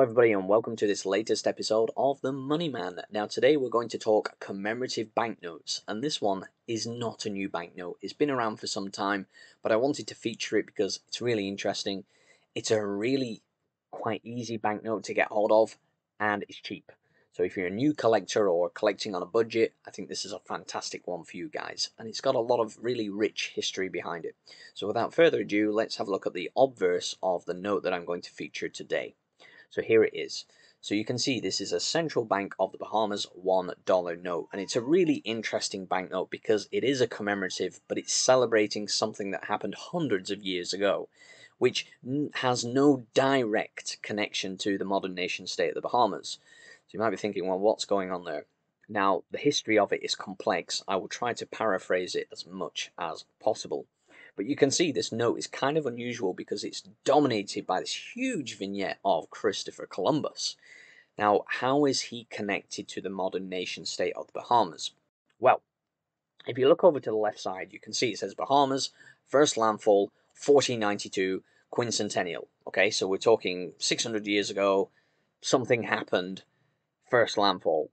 Hello, everybody, and welcome to this latest episode of The Money Man. Now, today we're going to talk commemorative banknotes, and this one is not a new banknote. It's been around for some time, but I wanted to feature it because it's really interesting. It's a really quite easy banknote to get hold of, and it's cheap. So, if you're a new collector or collecting on a budget, I think this is a fantastic one for you guys, and it's got a lot of really rich history behind it. So, without further ado, let's have a look at the obverse of the note that I'm going to feature today. So here it is. So you can see this is a Central Bank of the Bahamas $1 note. And it's a really interesting banknote because it is a commemorative, but it's celebrating something that happened hundreds of years ago, which has no direct connection to the modern nation state of the Bahamas. So you might be thinking, well, what's going on there? Now, the history of it is complex. I will try to paraphrase it as much as possible. But you can see this note is kind of unusual because it's dominated by this huge vignette of Christopher Columbus. Now, how is he connected to the modern nation state of the Bahamas? Well, if you look over to the left side, you can see it says Bahamas, first landfall, 1492, quincentennial. Okay, so we're talking 600 years ago, something happened, first landfall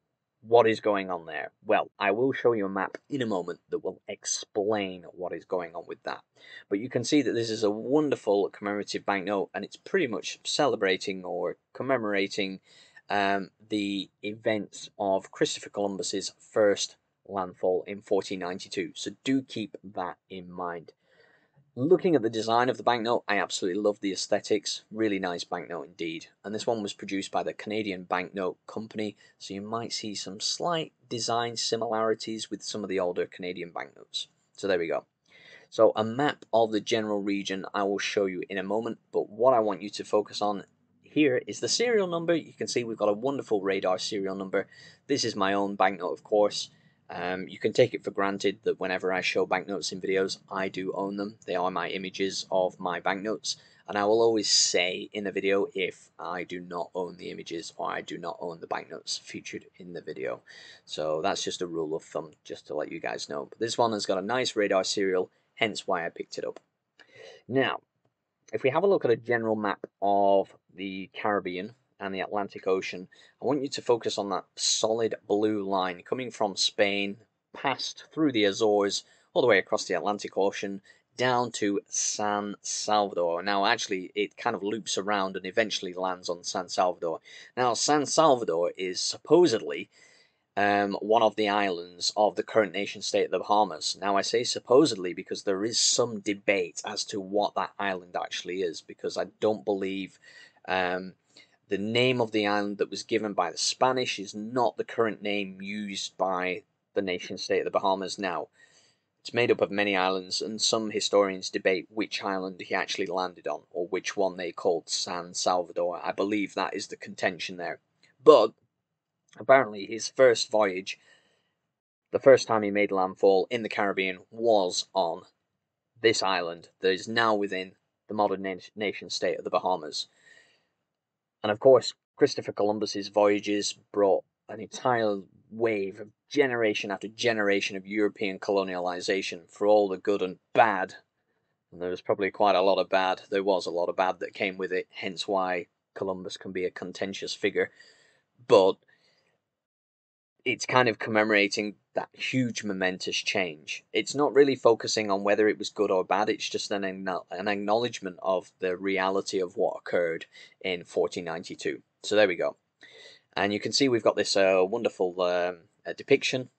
what is going on there? Well, I will show you a map in a moment that will explain what is going on with that. But you can see that this is a wonderful commemorative banknote and it's pretty much celebrating or commemorating um, the events of Christopher Columbus's first landfall in 1492. So do keep that in mind. Looking at the design of the banknote, I absolutely love the aesthetics. Really nice banknote indeed. And this one was produced by the Canadian Banknote Company, so you might see some slight design similarities with some of the older Canadian banknotes. So there we go. So a map of the general region I will show you in a moment, but what I want you to focus on here is the serial number. You can see we've got a wonderful radar serial number. This is my own banknote, of course. Um, you can take it for granted that whenever I show banknotes in videos, I do own them. They are my images of my banknotes. And I will always say in the video if I do not own the images or I do not own the banknotes featured in the video. So that's just a rule of thumb, just to let you guys know. But this one has got a nice radar serial, hence why I picked it up. Now, if we have a look at a general map of the Caribbean, and the Atlantic Ocean, I want you to focus on that solid blue line coming from Spain, past through the Azores, all the way across the Atlantic Ocean, down to San Salvador. Now, actually, it kind of loops around and eventually lands on San Salvador. Now, San Salvador is supposedly um, one of the islands of the current nation state of the Bahamas. Now, I say supposedly because there is some debate as to what that island actually is, because I don't believe um, the name of the island that was given by the Spanish is not the current name used by the nation state of the Bahamas now. It's made up of many islands, and some historians debate which island he actually landed on, or which one they called San Salvador. I believe that is the contention there. But apparently, his first voyage, the first time he made landfall in the Caribbean, was on this island that is now within the modern nation state of the Bahamas. And of course, Christopher Columbus's voyages brought an entire wave of generation after generation of European colonialization for all the good and bad. And there was probably quite a lot of bad. There was a lot of bad that came with it, hence why Columbus can be a contentious figure. But it's kind of commemorating that huge momentous change. It's not really focusing on whether it was good or bad, it's just an, an acknowledgement of the reality of what occurred in 1492. So there we go. And you can see we've got this uh, wonderful um, uh, depiction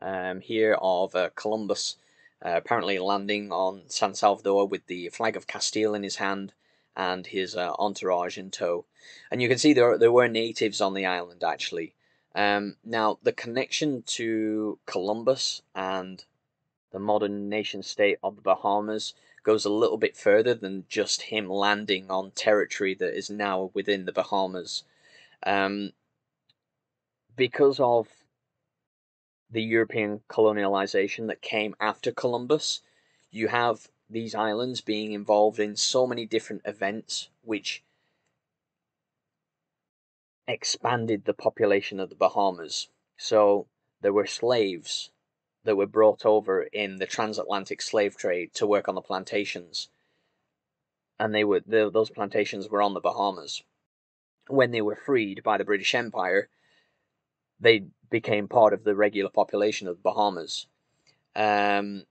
um, here of uh, Columbus uh, apparently landing on San Salvador with the flag of Castile in his hand and his uh, entourage in tow. And you can see there, there were natives on the island actually. Um, now, the connection to Columbus and the modern nation state of the Bahamas goes a little bit further than just him landing on territory that is now within the Bahamas. Um, because of the European colonialization that came after Columbus, you have these islands being involved in so many different events which expanded the population of the Bahamas. So there were slaves that were brought over in the transatlantic slave trade to work on the plantations, and they were the, those plantations were on the Bahamas. when they were freed by the British Empire, they became part of the regular population of the Bahamas. Um,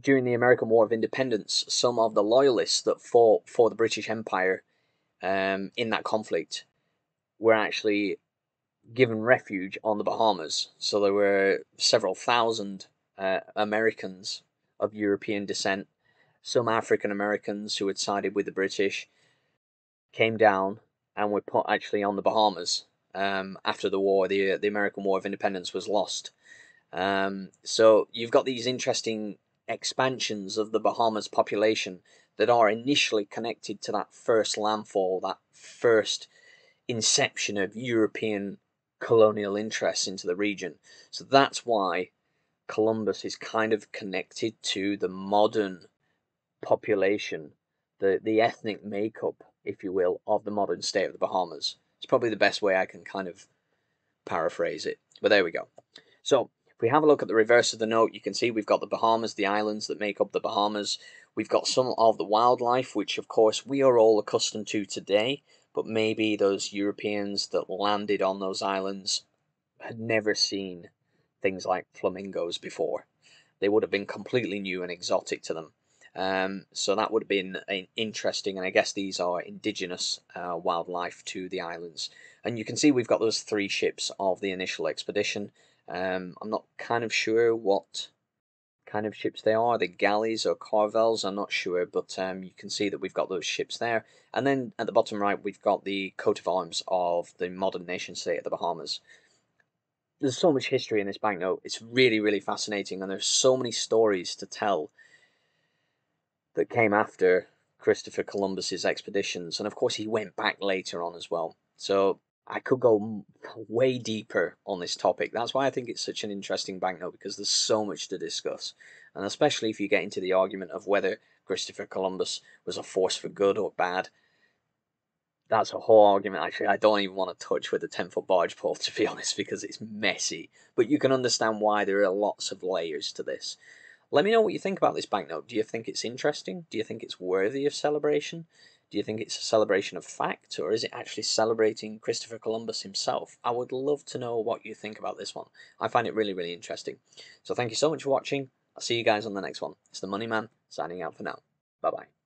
during the American War of Independence, some of the loyalists that fought for the British Empire um, in that conflict were actually given refuge on the Bahamas. So there were several thousand uh, Americans of European descent, some African Americans who had sided with the British, came down and were put actually on the Bahamas um, after the war. The the American War of Independence was lost. Um, so you've got these interesting expansions of the Bahamas population that are initially connected to that first landfall, that first inception of European colonial interests into the region. So that's why Columbus is kind of connected to the modern population, the, the ethnic makeup, if you will, of the modern state of the Bahamas. It's probably the best way I can kind of paraphrase it. But there we go. So if we have a look at the reverse of the note, you can see we've got the Bahamas, the islands that make up the Bahamas. We've got some of the wildlife, which of course we are all accustomed to today, but maybe those Europeans that landed on those islands had never seen things like flamingos before. They would have been completely new and exotic to them. Um, so that would have been interesting, and I guess these are indigenous uh, wildlife to the islands. And you can see we've got those three ships of the initial expedition. Um, I'm not kind of sure what kind of ships they are. The galleys or caravels, I'm not sure, but um, you can see that we've got those ships there. And then at the bottom right, we've got the coat of arms of the modern nation state of the Bahamas. There's so much history in this banknote. It's really, really fascinating, and there's so many stories to tell that came after Christopher Columbus's expeditions, and of course he went back later on as well. So I could go way deeper on this topic. That's why I think it's such an interesting banknote because there's so much to discuss, and especially if you get into the argument of whether Christopher Columbus was a force for good or bad. That's a whole argument. Actually, I don't even want to touch with a ten foot barge pole to be honest, because it's messy. But you can understand why there are lots of layers to this. Let me know what you think about this banknote. Do you think it's interesting? Do you think it's worthy of celebration? Do you think it's a celebration of fact, or is it actually celebrating Christopher Columbus himself? I would love to know what you think about this one. I find it really, really interesting. So thank you so much for watching. I'll see you guys on the next one. It's the Money Man signing out for now. Bye bye.